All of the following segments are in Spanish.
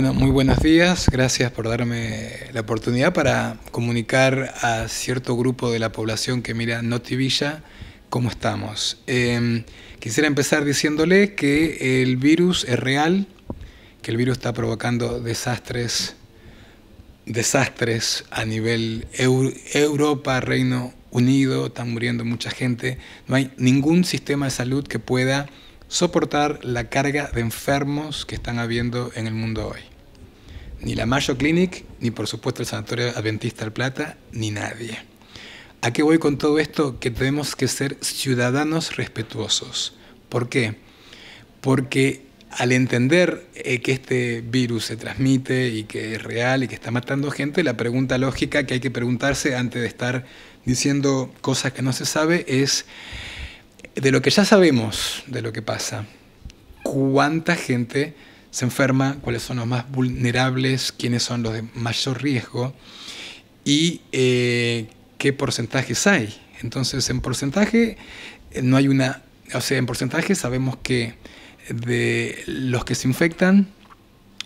Bueno, muy buenos días. Gracias por darme la oportunidad para comunicar a cierto grupo de la población que mira Notivilla cómo estamos. Em, quisiera empezar diciéndole que el virus es real, que el virus está provocando desastres, desastres a nivel Europa, Reino Unido, están muriendo mucha gente. No hay ningún sistema de salud que pueda soportar la carga de enfermos que están habiendo en el mundo hoy. Ni la Mayo Clinic, ni por supuesto el Sanatorio Adventista del Plata, ni nadie. ¿A qué voy con todo esto? Que tenemos que ser ciudadanos respetuosos. ¿Por qué? Porque al entender eh, que este virus se transmite y que es real y que está matando gente, la pregunta lógica que hay que preguntarse antes de estar diciendo cosas que no se sabe es de lo que ya sabemos de lo que pasa, cuánta gente se enferma, cuáles son los más vulnerables, quiénes son los de mayor riesgo y eh, qué porcentajes hay. Entonces, en porcentaje eh, no hay una, o sea, en porcentaje sabemos que de los que se infectan,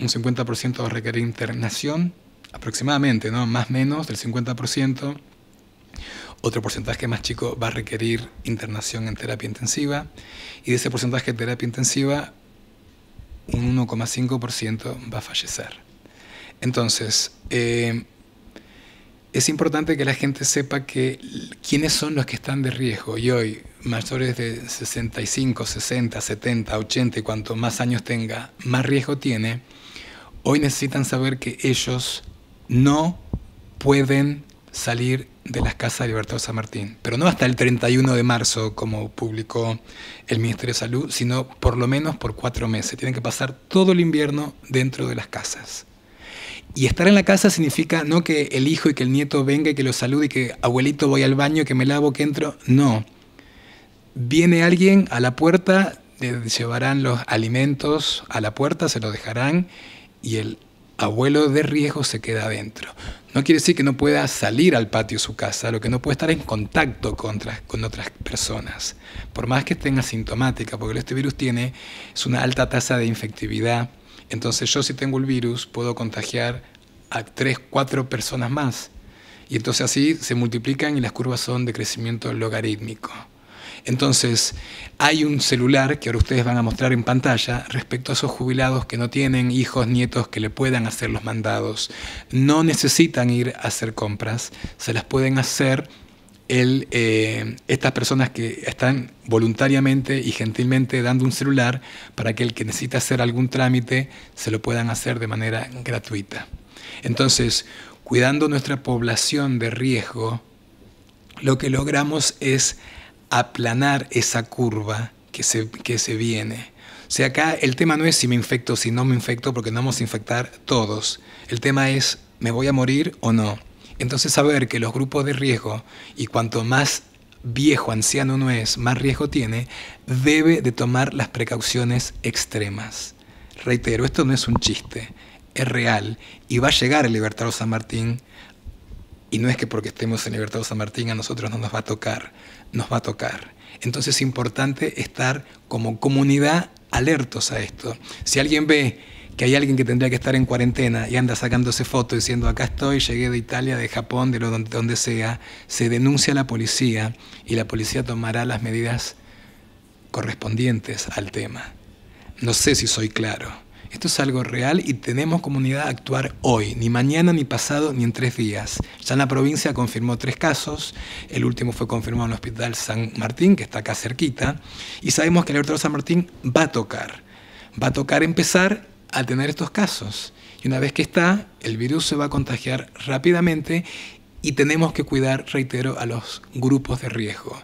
un 50% va a requerir internación, aproximadamente, ¿no? Más o menos del 50%. Otro porcentaje más chico va a requerir internación en terapia intensiva y de ese porcentaje de terapia intensiva un 1,5% va a fallecer. Entonces, eh, es importante que la gente sepa que quiénes son los que están de riesgo y hoy mayores de 65, 60, 70, 80 y cuanto más años tenga, más riesgo tiene, hoy necesitan saber que ellos no pueden salir de las casas de Libertad San Martín, pero no hasta el 31 de marzo, como publicó el Ministerio de Salud, sino por lo menos por cuatro meses. Tienen que pasar todo el invierno dentro de las casas. Y estar en la casa significa no que el hijo y que el nieto venga y que lo salude y que abuelito voy al baño, que me lavo, que entro. No. Viene alguien a la puerta, le llevarán los alimentos a la puerta, se lo dejarán y el abuelo de riesgo se queda adentro. No quiere decir que no pueda salir al patio de su casa, lo que no puede estar en contacto con otras, personas, por más que estén asintomática, porque este virus tiene es una alta tasa de infectividad. Entonces yo si tengo el virus puedo contagiar a tres, cuatro personas más. Y entonces así se multiplican y las curvas son de crecimiento logarítmico. Entonces, hay un celular que ahora ustedes van a mostrar en pantalla respecto a esos jubilados que no tienen hijos, nietos que le puedan hacer los mandados. No necesitan ir a hacer compras, se las pueden hacer el, eh, estas personas que están voluntariamente y gentilmente dando un celular para que el que necesita hacer algún trámite se lo puedan hacer de manera gratuita. Entonces, cuidando nuestra población de riesgo, lo que logramos es aplanar esa curva que se, que se viene. O sea, acá el tema no es si me infecto o si no me infecto, porque no vamos a infectar todos. El tema es, ¿me voy a morir o no? Entonces saber que los grupos de riesgo, y cuanto más viejo, anciano uno es, más riesgo tiene, debe de tomar las precauciones extremas. Reitero, esto no es un chiste, es real, y va a llegar el Libertador San Martín y no es que porque estemos en Libertad San Martín a nosotros no nos va a tocar, nos va a tocar. Entonces es importante estar como comunidad alertos a esto. Si alguien ve que hay alguien que tendría que estar en cuarentena y anda sacándose fotos diciendo acá estoy, llegué de Italia, de Japón, de donde, donde sea, se denuncia a la policía y la policía tomará las medidas correspondientes al tema. No sé si soy claro. Esto es algo real y tenemos comunidad a actuar hoy, ni mañana, ni pasado, ni en tres días. Ya en la provincia confirmó tres casos, el último fue confirmado en el Hospital San Martín, que está acá cerquita, y sabemos que el Hospital San Martín va a tocar, va a tocar empezar a tener estos casos. Y una vez que está, el virus se va a contagiar rápidamente y tenemos que cuidar, reitero, a los grupos de riesgo.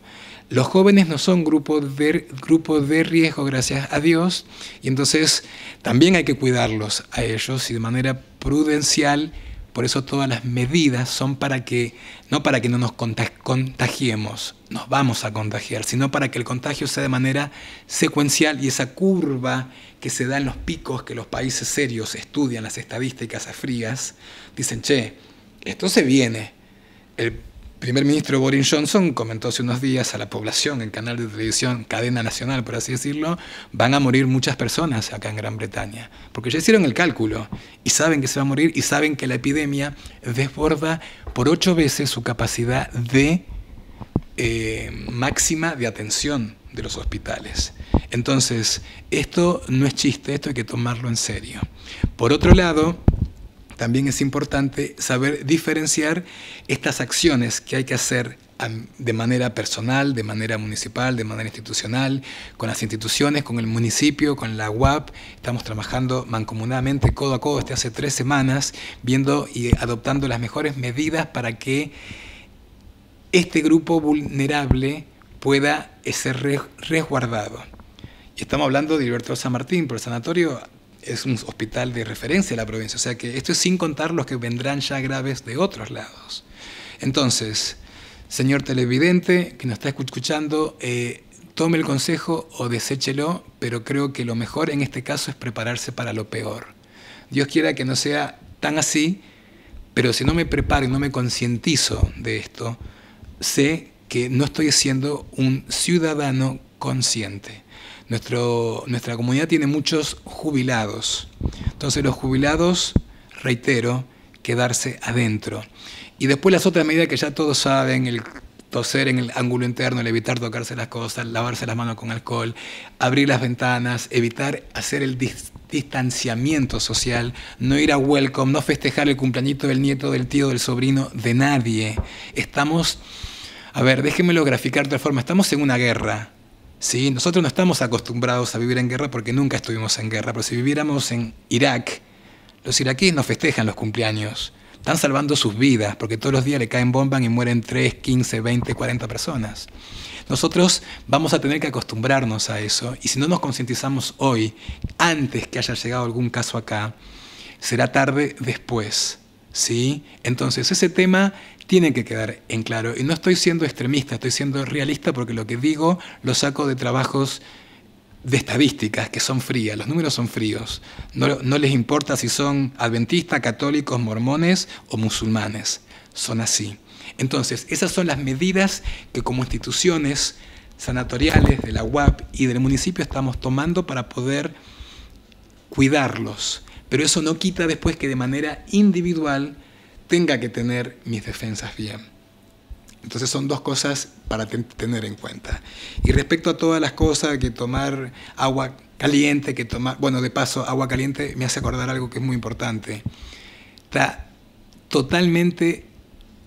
Los jóvenes no son grupos de, de riesgo, gracias a Dios, y entonces también hay que cuidarlos a ellos y de manera prudencial. Por eso todas las medidas son para que, no para que no nos contagiemos, nos vamos a contagiar, sino para que el contagio sea de manera secuencial y esa curva que se da en los picos que los países serios estudian, las estadísticas frías, dicen, che, esto se viene, el primer ministro Boris Johnson comentó hace unos días a la población, en canal de televisión, cadena nacional, por así decirlo, van a morir muchas personas acá en Gran Bretaña, porque ya hicieron el cálculo y saben que se va a morir y saben que la epidemia desborda por ocho veces su capacidad de eh, máxima de atención de los hospitales. Entonces, esto no es chiste, esto hay que tomarlo en serio. Por otro lado, también es importante saber diferenciar estas acciones que hay que hacer de manera personal, de manera municipal, de manera institucional, con las instituciones, con el municipio, con la UAP. Estamos trabajando mancomunadamente, codo a codo, desde hace tres semanas, viendo y adoptando las mejores medidas para que este grupo vulnerable pueda ser resguardado. Y estamos hablando de Libertad San Martín, por el sanatorio es un hospital de referencia de la provincia. O sea que esto es sin contar los que vendrán ya graves de otros lados. Entonces, señor televidente que nos está escuchando, eh, tome el consejo o deséchelo, pero creo que lo mejor en este caso es prepararse para lo peor. Dios quiera que no sea tan así, pero si no me preparo y no me concientizo de esto, sé que no estoy siendo un ciudadano consciente nuestra comunidad tiene muchos jubilados. Entonces los jubilados, reitero, quedarse adentro. Y después las otras medidas que ya todos saben, el toser en el ángulo interno, el evitar tocarse las cosas, lavarse las manos con alcohol, abrir las ventanas, evitar hacer el distanciamiento social, no ir a welcome, no festejar el cumpleañito del nieto, del tío, del sobrino, de nadie. Estamos, a ver, déjenmelo graficar de otra forma, estamos en una guerra. ¿Sí? Nosotros no estamos acostumbrados a vivir en guerra porque nunca estuvimos en guerra, pero si viviéramos en Irak, los iraquíes no festejan los cumpleaños. Están salvando sus vidas porque todos los días le caen bombas y mueren 3, 15, 20, 40 personas. Nosotros vamos a tener que acostumbrarnos a eso y si no nos concientizamos hoy, antes que haya llegado algún caso acá, será tarde después. ¿Sí? Entonces ese tema tiene que quedar en claro. Y no estoy siendo extremista, estoy siendo realista porque lo que digo lo saco de trabajos de estadísticas que son frías, los números son fríos. No, no les importa si son adventistas, católicos, mormones o musulmanes, son así. Entonces, esas son las medidas que como instituciones sanatoriales de la UAP y del municipio estamos tomando para poder cuidarlos. Pero eso no quita después que de manera individual tenga que tener mis defensas bien. Entonces son dos cosas para tener en cuenta. Y respecto a todas las cosas, que tomar agua caliente, que tomar, bueno, de paso, agua caliente me hace acordar algo que es muy importante. Está totalmente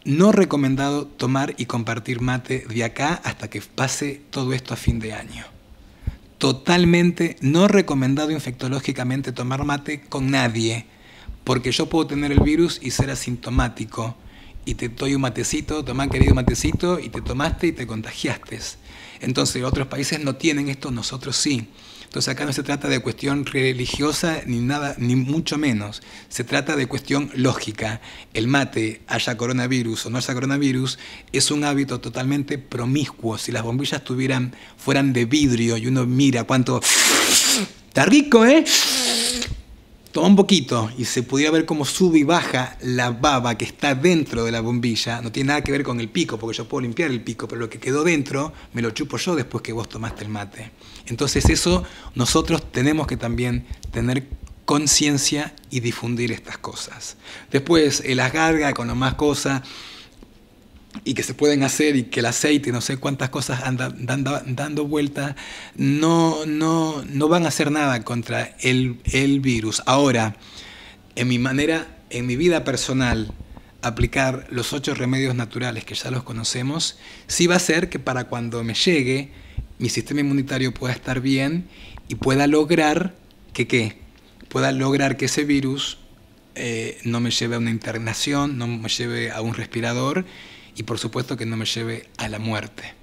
no recomendado tomar y compartir mate de acá hasta que pase todo esto a fin de año. Totalmente no recomendado infectológicamente tomar mate con nadie porque yo puedo tener el virus y ser asintomático. Y te doy un matecito, tomá querido matecito, y te tomaste y te contagiaste. Entonces otros países no tienen esto, nosotros sí. Entonces acá no se trata de cuestión religiosa ni nada, ni mucho menos. Se trata de cuestión lógica. El mate, haya coronavirus o no haya coronavirus, es un hábito totalmente promiscuo. Si las bombillas tuvieran, fueran de vidrio y uno mira cuánto... Está rico, ¿eh? Toma un poquito y se pudiera ver cómo sube y baja la baba que está dentro de la bombilla, no tiene nada que ver con el pico, porque yo puedo limpiar el pico, pero lo que quedó dentro me lo chupo yo después que vos tomaste el mate. Entonces eso nosotros tenemos que también tener conciencia y difundir estas cosas. Después el agarga con lo más cosas y que se pueden hacer y que el aceite, no sé cuántas cosas andan dando, dando vuelta, no, no, no van a hacer nada contra el, el virus. Ahora, en mi manera, en mi vida personal, aplicar los ocho remedios naturales que ya los conocemos, sí va a ser que para cuando me llegue, mi sistema inmunitario pueda estar bien y pueda lograr que qué, pueda lograr que ese virus eh, no me lleve a una internación, no me lleve a un respirador y por supuesto que no me lleve a la muerte.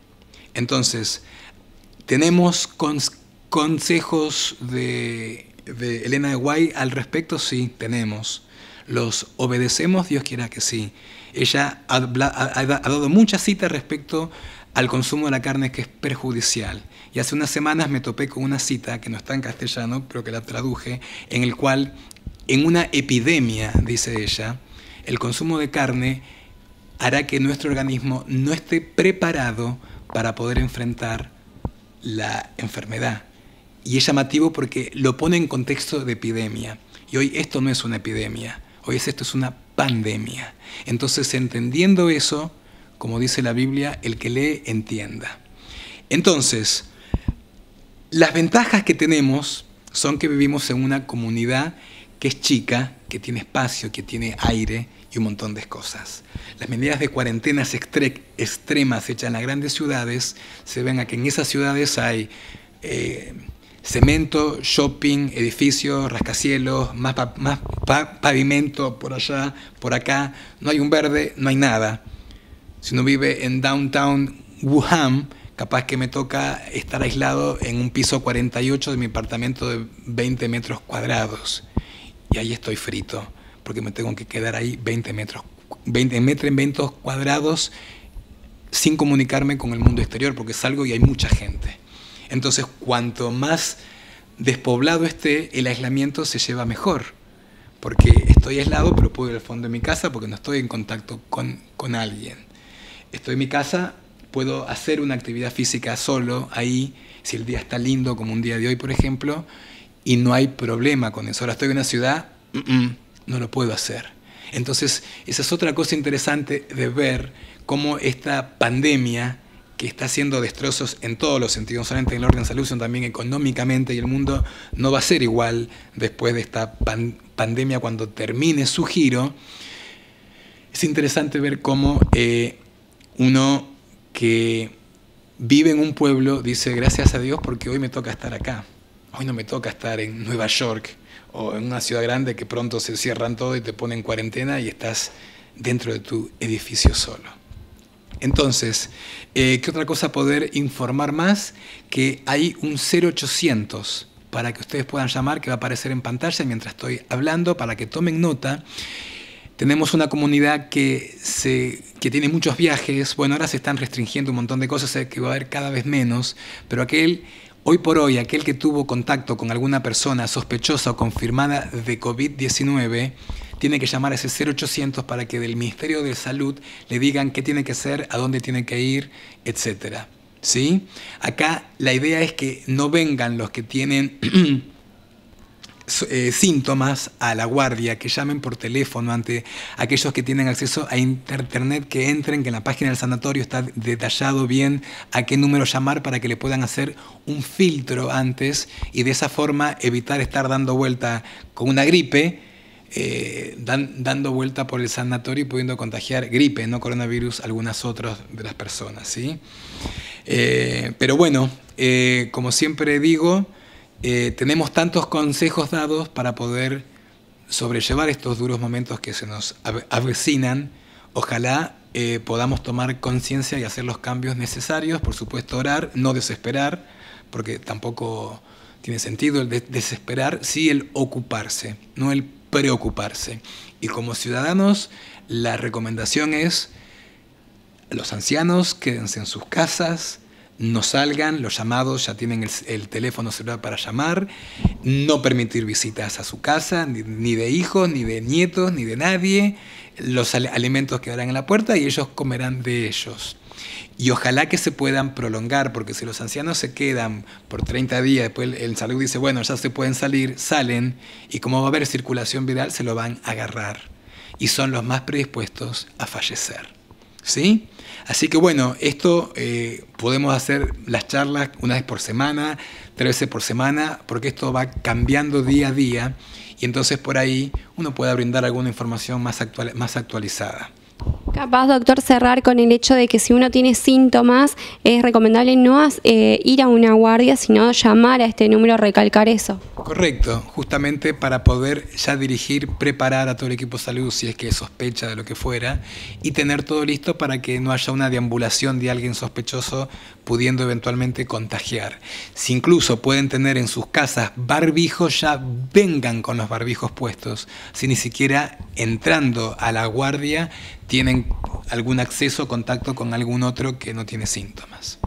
Entonces, ¿tenemos consejos de, de Elena de Guay al respecto? Sí, tenemos. ¿Los obedecemos? Dios quiera que sí. Ella ha, ha dado muchas citas respecto al consumo de la carne que es perjudicial. Y hace unas semanas me topé con una cita que no está en castellano, pero que la traduje, en el cual, en una epidemia, dice ella, el consumo de carne hará que nuestro organismo no esté preparado para poder enfrentar la enfermedad. Y es llamativo porque lo pone en contexto de epidemia. Y hoy esto no es una epidemia, hoy es esto es una pandemia. Entonces, entendiendo eso, como dice la Biblia, el que lee entienda. Entonces, las ventajas que tenemos son que vivimos en una comunidad que es chica, que tiene espacio, que tiene aire y un montón de cosas. Las medidas de cuarentenas extremas hechas en las grandes ciudades se ven a que en esas ciudades hay eh, cemento, shopping, edificios, rascacielos, más, pavimento por allá, por acá, no hay un verde, no hay nada. Si uno vive en downtown Wuhan, capaz que me toca estar aislado en un piso 48 de mi apartamento de 20 metros cuadrados. Y ahí estoy frito, porque me tengo que quedar ahí 20 metros, 20 metros cuadrados sin comunicarme con el mundo exterior, porque salgo y hay mucha gente. Entonces, cuanto más despoblado esté, el aislamiento se lleva mejor, porque estoy aislado, pero puedo ir al fondo de mi casa porque no estoy en contacto con, con alguien estoy en mi casa, puedo hacer una actividad física solo ahí, si el día está lindo como un día de hoy, por ejemplo, y no hay problema con eso. Ahora estoy en una ciudad, no lo puedo hacer. Entonces, esa es otra cosa interesante de ver cómo esta pandemia, que está haciendo destrozos en todos los sentidos, no solamente en el orden de salud, sino también económicamente, y el mundo no va a ser igual después de esta pandemia cuando termine su giro. Es interesante ver cómo eh, uno que vive en un pueblo dice gracias a Dios porque hoy me toca estar acá. Hoy no me toca estar en Nueva York o en una ciudad grande que pronto se cierran todo y te ponen en cuarentena y estás dentro de tu edificio solo. Entonces, eh, ¿qué otra cosa poder informar más? Que hay un 0800 para que ustedes puedan llamar que va a aparecer en pantalla mientras estoy hablando, para que tomen nota. Tenemos una comunidad que, se, que tiene muchos viajes, bueno, ahora se están restringiendo un montón de cosas, que va a haber cada vez menos, pero aquel, hoy por hoy, aquel que tuvo contacto con alguna persona sospechosa o confirmada de COVID-19, tiene que llamar a ese 0800 para que del Ministerio de Salud le digan qué tiene que hacer, a dónde tiene que ir, etc. ¿Sí? Acá la idea es que no vengan los que tienen Eh, síntomas a la guardia, que llamen por teléfono ante aquellos que tienen acceso a internet, que entren, que en la página del sanatorio está detallado bien a qué número llamar para que le puedan hacer un filtro antes y de esa forma evitar estar dando vuelta con una gripe. Eh, dando vuelta por el sanatorio y pudiendo contagiar gripe, no coronavirus, algunas otras de las personas. ¿sí? Eh, pero bueno, como siempre digo, eh, tenemos tantos consejos dados para poder sobrellevar estos duros momentos que se nos avecinan. Ojalá eh, podamos tomar conciencia y hacer los cambios necesarios, por supuesto orar, no desesperar, porque tampoco tiene sentido el desesperar, sí el ocuparse, no el preocuparse. Y como ciudadanos, la recomendación es, los ancianos quédense en sus casas, no salgan, los llamados ya tienen el, teléfono celular para llamar, no permitir visitas a su casa, ni, de hijos, ni de nietos, ni de nadie, los alimentos quedarán en la puerta y ellos comerán de ellos. Y ojalá que se puedan prolongar, porque si los ancianos se quedan por 30 días, después el, salud dice, bueno, ya se pueden salir, salen, y como va a haber circulación viral, se lo van a agarrar. Y son los más predispuestos a fallecer. ¿Sí? Así que bueno, esto eh, podemos hacer las charlas una vez por semana, tres veces por semana, porque esto va cambiando día a día y entonces por ahí uno puede brindar alguna información más, actual, más actualizada. Capaz, doctor, cerrar con el hecho de que si uno tiene síntomas, es recomendable no eh, ir a una guardia, sino llamar a este número, recalcar eso. Correcto, justamente para poder ya dirigir, preparar a todo el equipo de salud si es que sospecha de lo que fuera y tener todo listo para que no haya una deambulación de alguien sospechoso pudiendo eventualmente contagiar. Si incluso pueden tener en sus casas barbijos, ya vengan con los barbijos puestos, si ni siquiera entrando a la guardia tienen algún acceso o contacto con algún otro que no tiene síntomas.